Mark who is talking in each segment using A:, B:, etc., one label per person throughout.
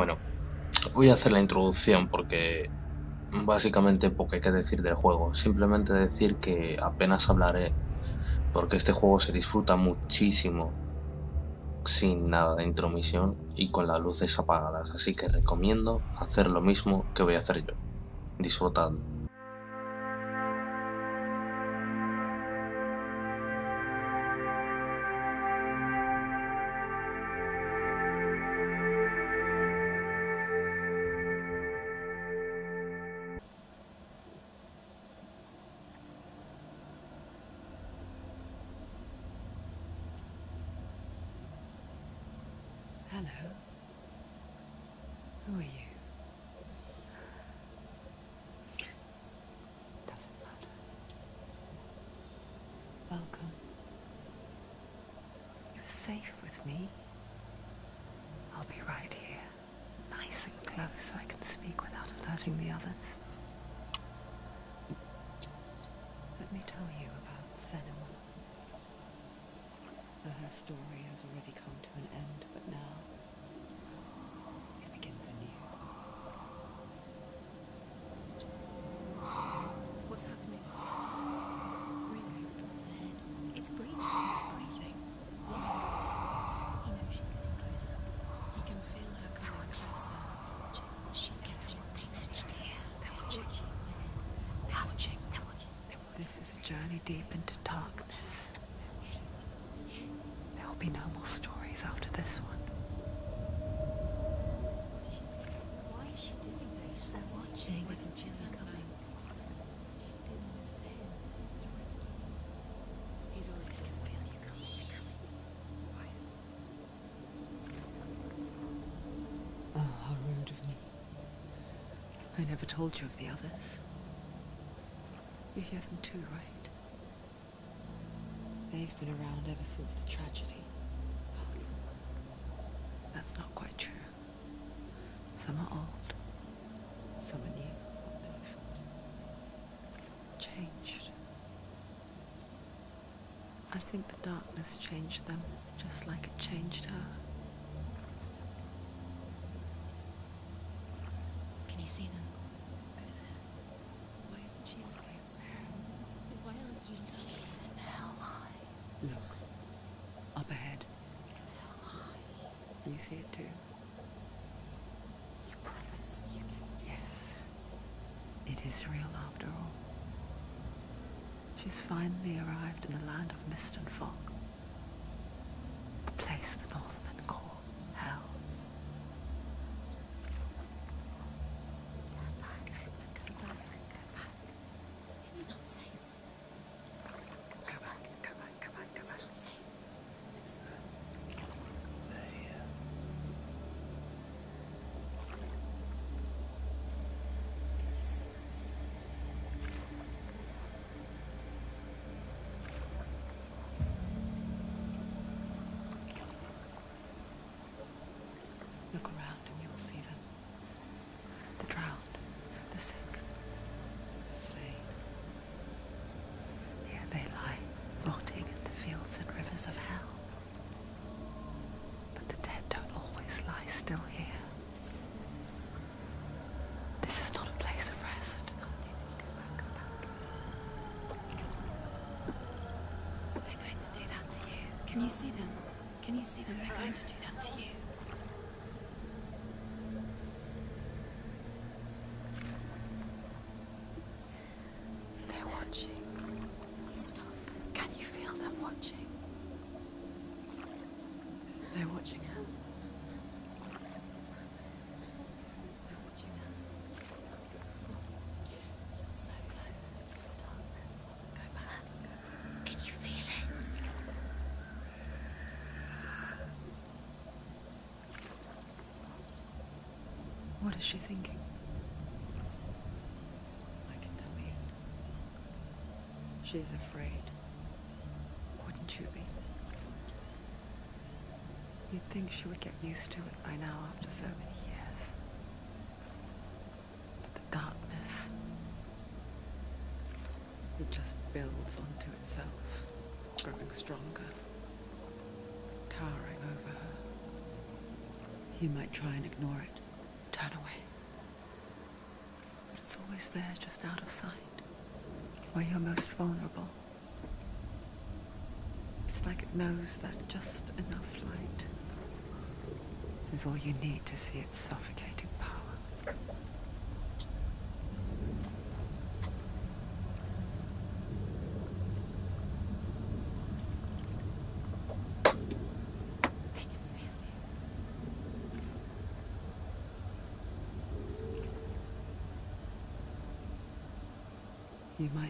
A: Bueno, voy a hacer la introducción porque básicamente poco hay que decir del juego. Simplemente decir que apenas hablaré porque este juego se disfruta muchísimo sin nada de intromisión y con las luces apagadas, así que recomiendo hacer lo mismo que voy a hacer yo. Disfrutadlo.
B: Safe with me. I'll be right here, nice and close so I can speak without alerting the others. Let me tell you about Senua. Her story has already come to an end, but now it begins anew.
C: What's happening? It's breathing. It's breathing. It's breathing. He knows she's getting closer. He can feel her coming closer. She's getting closer. They're watching. They're watching. They're watching.
B: This is deep into darkness. There will be no more stories after this one.
C: What is she doing? Why is she doing this? They're watching. Isn't she coming? She's doing this for him. She wants to rescue him. He's already done. Feel you coming. Quiet.
B: Oh, how rude of me. I never told you of the others. You hear them too, right? They've been around ever since the tragedy. That's not quite true. Some are old, some are new. Changed. I think the darkness changed them, just like it changed her.
C: Can you see them? Over there. Why isn't she looking? Why aren't you looking? Listen, hell high.
B: Look. Up ahead. You see too?
C: You promised you can.
B: Yes. It is real after all. She's finally arrived in the land of mist and fog. The place the Northmen call Hell.
C: Turn back. Go back. Go back. It's not safe. Go back. Go back. Go back. Go back. It's not safe. You see them?
B: Look around and you'll see them. The drowned, the sick, the slain. Here they lie, rotting in the fields and rivers of hell. But the dead don't always lie still here. This is not a place of rest.
C: Back. Back. They're going to do that to you. Can you see them? Can you see them? They're going to do that to you. They're watching. Stop. Can you feel them watching? They're watching her. They're watching her. So close to the darkness. Go back. Can you feel it?
B: What is she thinking? I can tell you. She's afraid. Wouldn't you be? You'd think she would get used to it by now after so many years. But the darkness, it just builds onto itself, growing stronger, towering over her. You might try and ignore it, Turn away. But it's always there, just out of sight, where you're most vulnerable. It's like it knows that just enough light is all you need to see it suffocating power.
C: She can feel you.
B: You might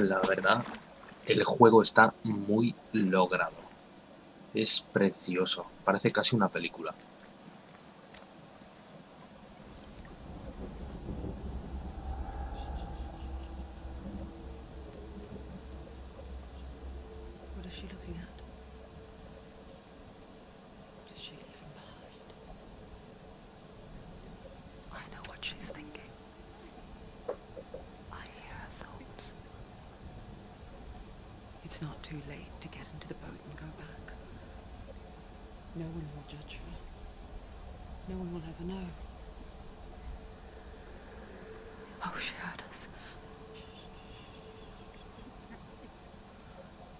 A: La verdad, el juego está muy logrado. Es precioso, parece casi una película.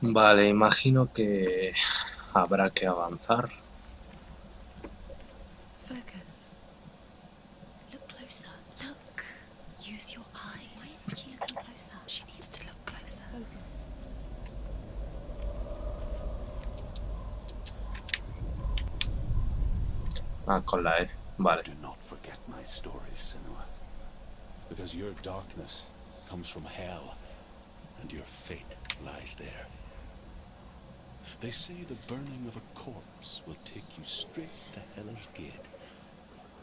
A: Vale, imagino que habrá que avanzar.
C: Focus. Look closer. Look. Use your eyes. Why isn't she looking closer? She needs to look closer. Focus.
A: Ah, con la E. Vale.
D: Do not forget my stories, Senua. Because your darkness comes from hell, and your fate lies there. They say the burning of a corpse will take you straight to Hela's gate,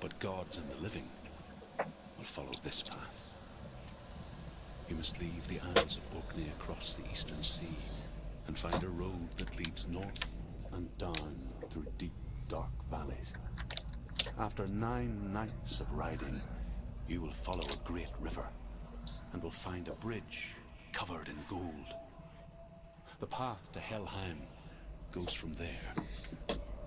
D: but gods and the living will follow this path. You must leave the Isles of Orkney across the eastern sea and find a road that leads north and down through deep, dark valleys. After nine nights of riding, you will follow a great river and will find a bridge covered in gold. The path to Helheim goes from there,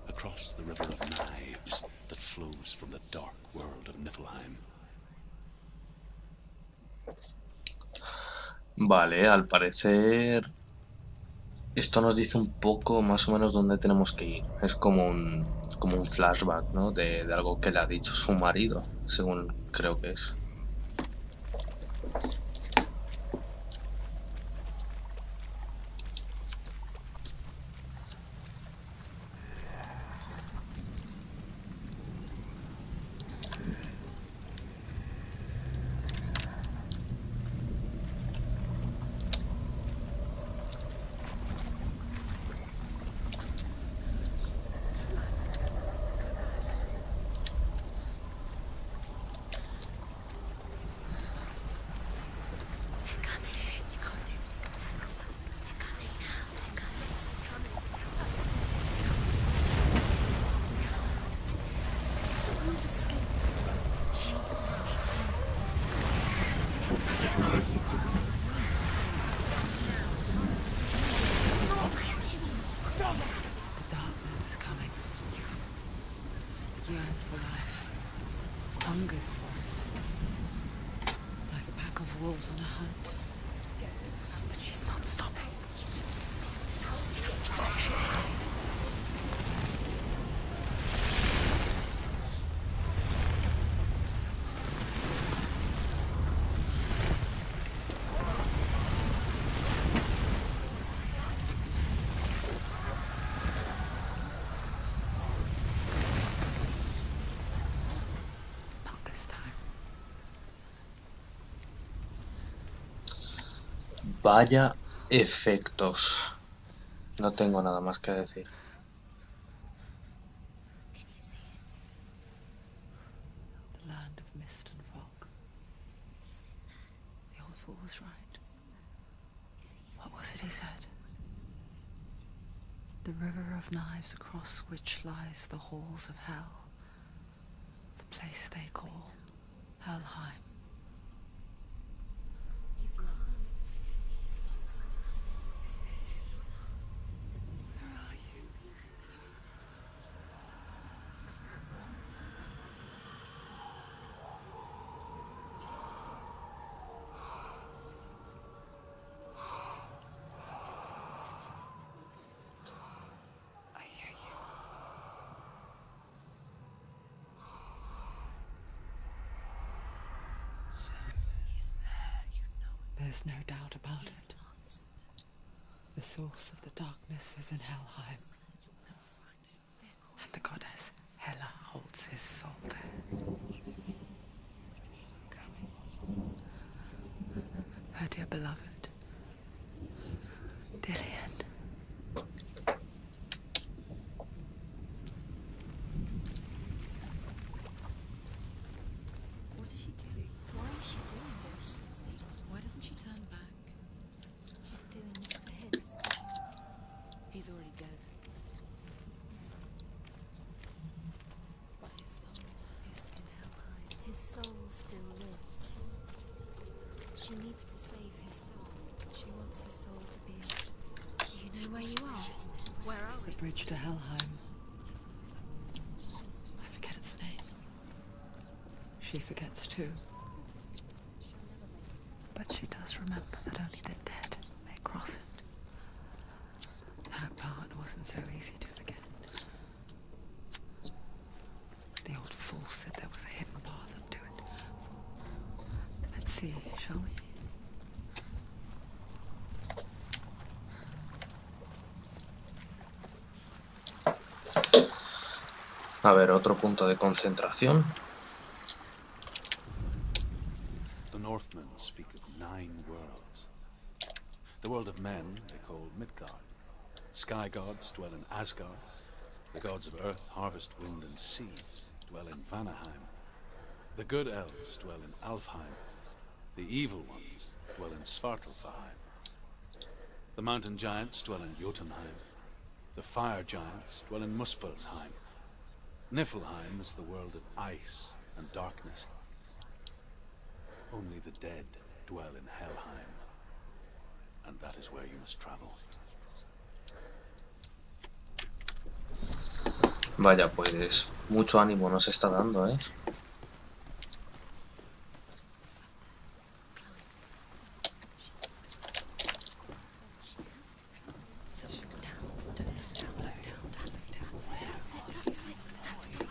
D: across the river of knives that flows from the dark world of Niflheim.
A: Vale, al parecer esto nos dice un poco más o menos dónde tenemos que ir. Es como un, como un flashback, ¿no? De, de algo que le ha dicho su marido, según creo que es. Vaya efectos. No tengo nada más que decir.
C: Can you see it?
B: The land of mist and fog. The old fool was right. What was it he said? The river of knives across which lies the halls of hell. The place they call Helheim.
C: He's lost. He's lost.
B: Where are you? I hear you.
C: He's there, you know it.
B: There's no doubt about it. The source of the darkness is in Helheim. And the goddess Hela holds his soul there. Her dear beloved, Dillion.
C: What is she doing? Why is she doing this? Why doesn't she turn back? She's doing this for him. He's already dead. But his soul is in Helheim. His soul still lives. She needs to save his soul. She wants her soul to be out. Do you know where you are? Where are
B: It's the bridge to Helheim. I forget its name. She forgets too. But she does remember that only the dead may cross it. That part wasn't so easy to forget. The old fool said there was a hidden path up to it. Let's see, shall we?
A: A ver, otro punto de concentración.
D: The Northmen speak of nine worlds. The world of men they call Midgard. Sky gods dwell in Asgard. The gods of earth, harvest, wind, and sea dwell in Vanaheim. The good elves dwell in Alfheim. The evil ones dwell in Svartalfheim. The mountain giants dwell in Jotunheim. The fire giants dwell in Muspelheim. Niflheim is the world of ice and darkness. Only the dead dwell in Helheim. And that is where you must travel.
A: Vaya, pues mucho ánimo nos está dando, ¿eh?
C: So down, so down, down, low, down. That's it, that's it, that's it, that's it. That's the way.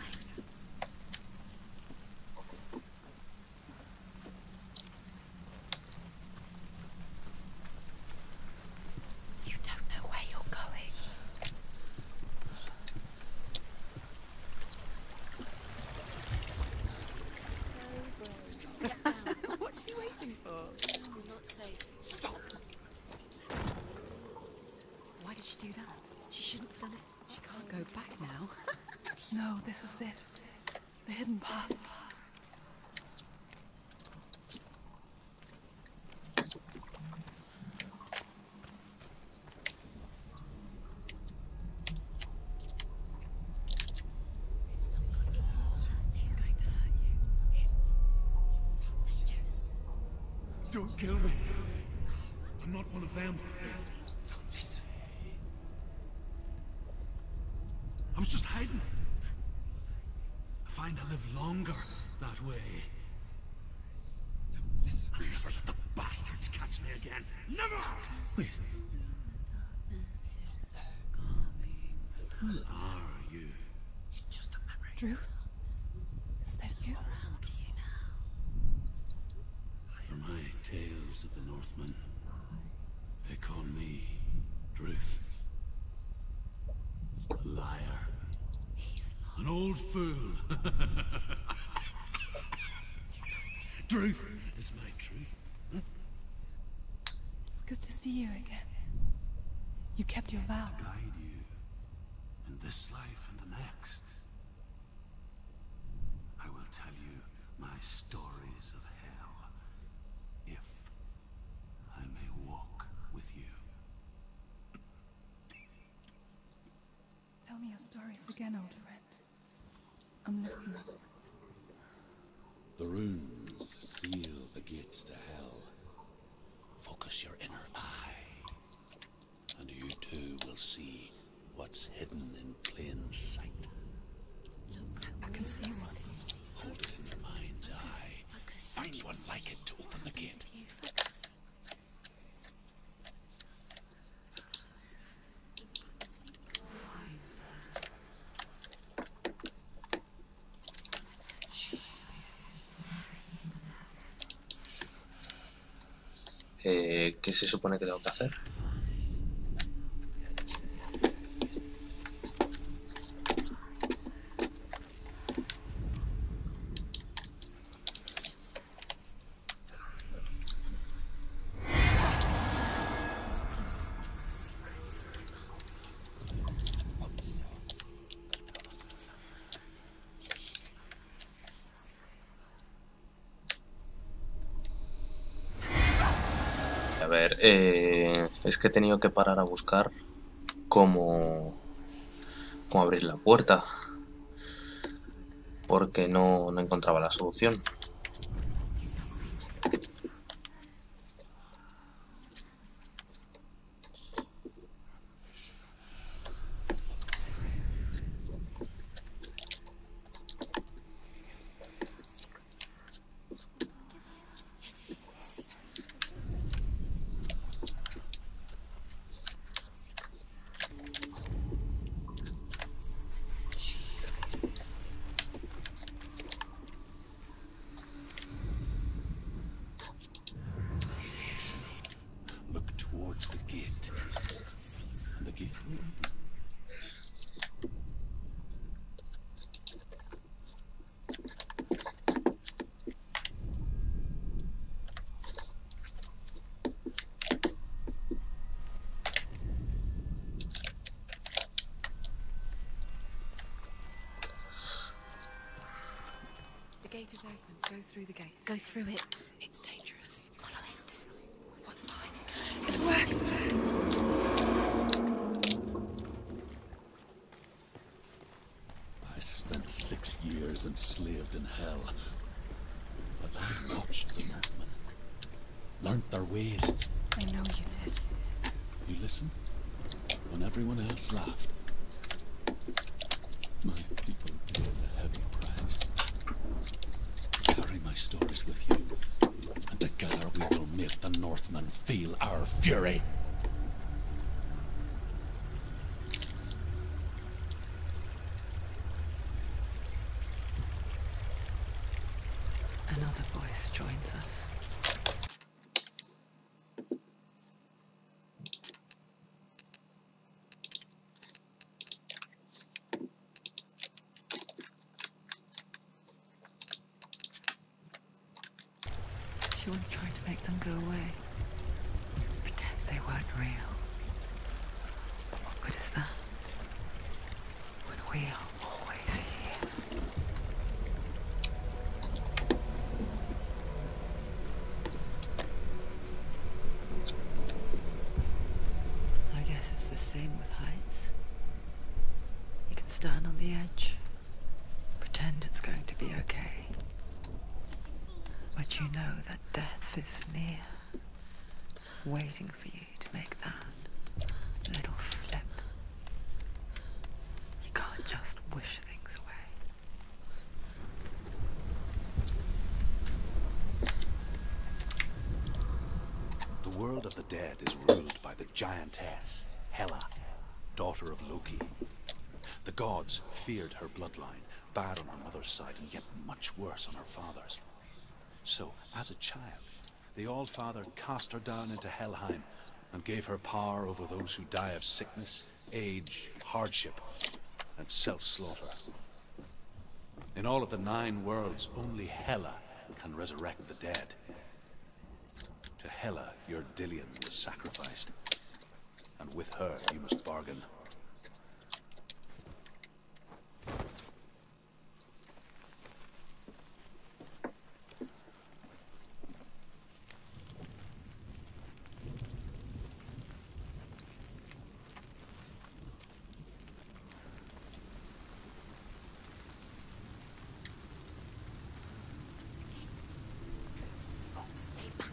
C: You don't know where you're going. So brave. Get down. What's she waiting for? You're not safe. Stop. Why did she do that? She shouldn't have done it. She can't go back now.
B: No, this is it. The hidden path.
C: He's going to hurt you. It's dangerous.
E: Don't kill me. I'm not one of them.
C: Don't listen.
E: I was just hiding. I find I live longer that way. Don't listen. I'll never let the bastards catch me again. Never! Wait. Who are you?
C: It's just a memory.
B: Druth? Is that you?
C: Around you now.
D: For my tales of the Northmen, they call me Druth. A liar.
C: He's
E: An old fool. Truth is my truth.
B: It's good to see you again. You kept your vow.
D: Guide you in this life and the next. I will tell you my stories of hell, if I may walk with you.
B: Tell me your stories again, old friend. I'm listening.
D: The runes seal the gates to hell. Focus your inner eye, and you too will see what's hidden in plain sight.
B: Look, I can see one.
D: Hold it in your mind's eye.
C: focus.
D: Find one like it to open the gate.
A: Eh, ¿Qué se supone que tengo que hacer? Ver, eh, es que he tenido que parar a buscar cómo, cómo abrir la puerta. Porque no, no encontraba la solución.
D: Gate
C: is open. Go through the gate. Go through it. It's dangerous. Follow it. What's behind it? It'll work.
D: I spent six years enslaved in hell. But I watched the Northmen. Learnt their ways.
B: I know you did.
D: You listen? When everyone else laughed. My people paid a heavy price. Carry my stories with you. And together we will make the Northmen feel our fury.
B: Was trying to make them go away. Pretend they weren't real. What good is that? When we are always here. I guess it's the same with heights. You can stand on the edge, pretend it's going to be okay. But you know that death is near, waiting for you to make that little slip. You can't just wish things away.
D: The world of the dead is ruled by the giantess, Hela, daughter of Loki. The gods feared her bloodline, bad on her mother's side, and yet much worse on her father's. So, as a child, the All-Father cast her down into Helheim and gave her power over those who die of sickness, age, hardship, and self-slaughter. In all of the nine worlds, only Hela can resurrect the dead. To Hela, your Dillions was sacrificed. And with her, you must bargain.
C: Stay back.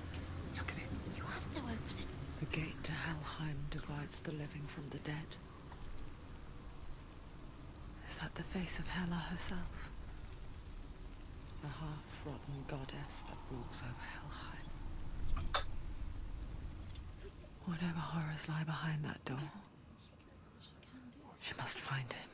C: Look at it. You have to open it.
B: The gate to Helheim divides the living from the dead. Is that the face of Hela herself? The half-rotten goddess that rules over Helheim. Whatever horrors lie behind that door, she must find him.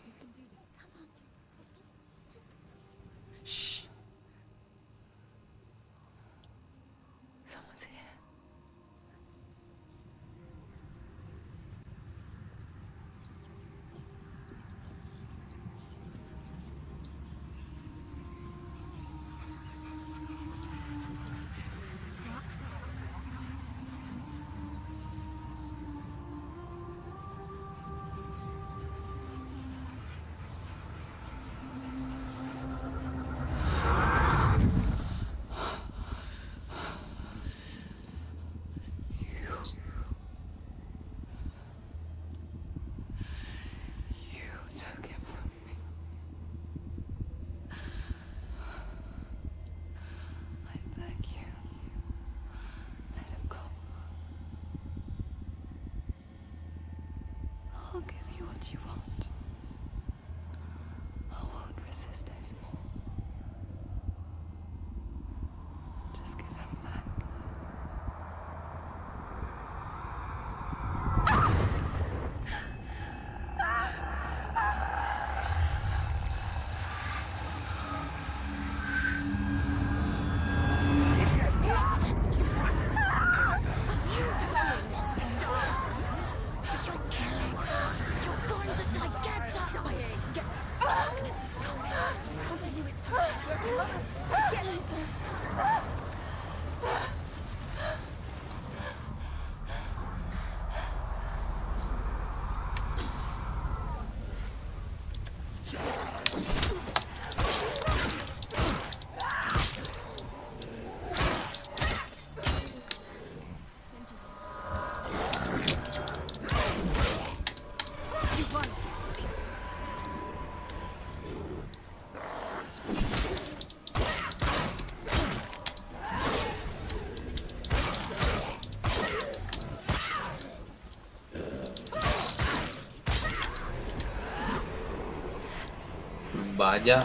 A: Vaya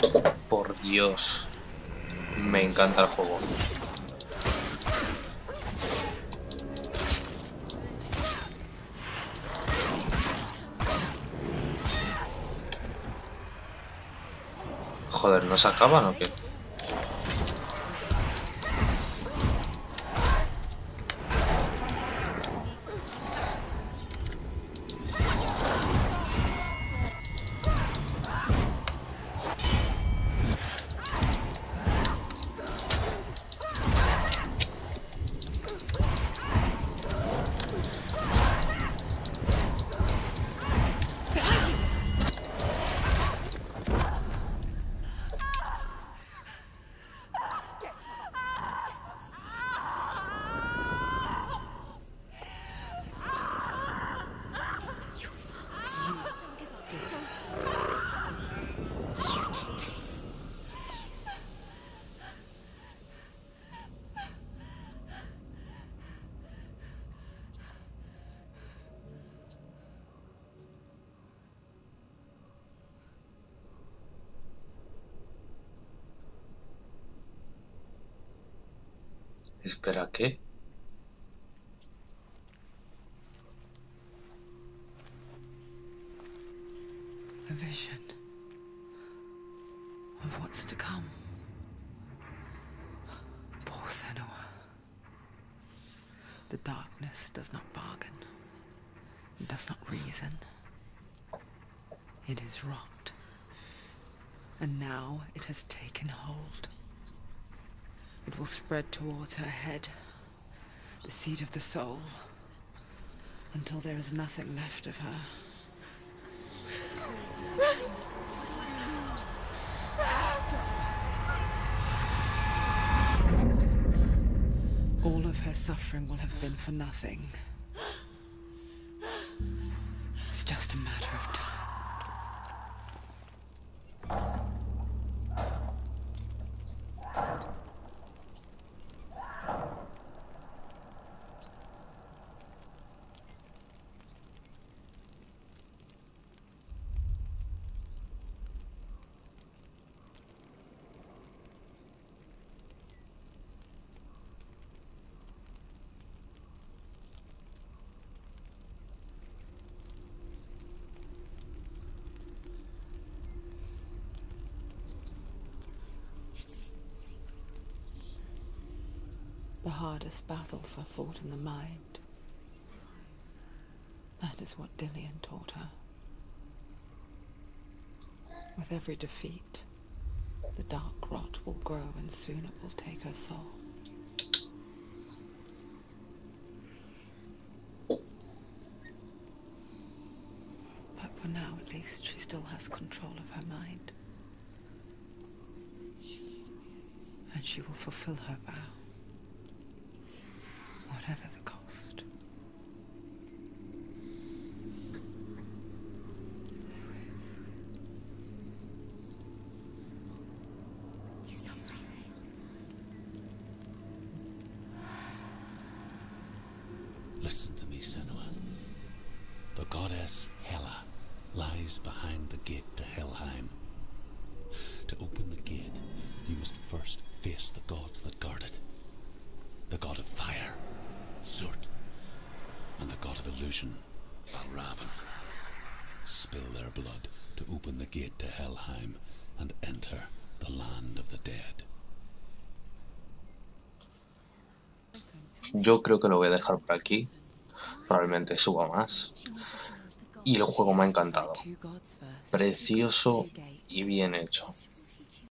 A: por Dios. Me encanta el juego. Joder, ¿no se acaban o qué? Espera, ¿qué?
B: A vision of what's to come. Poor Senua. The darkness does not bargain. It does not reason. It is robbed. And now it has taken hold. It will spread towards her head, the seed of the soul, until there is nothing left of her. All of her suffering will have been for nothing. It's just a matter of time. The hardest battles are fought in the mind. That is what Dillion taught her. With every defeat, the dark rot will grow and soon it will take her soul. But for now, at least, she still has control of her mind. And she will fulfill her vow.
A: Yo creo que lo voy a dejar por aquí. Probablemente suba más. Y el juego me ha encantado. Precioso y bien hecho.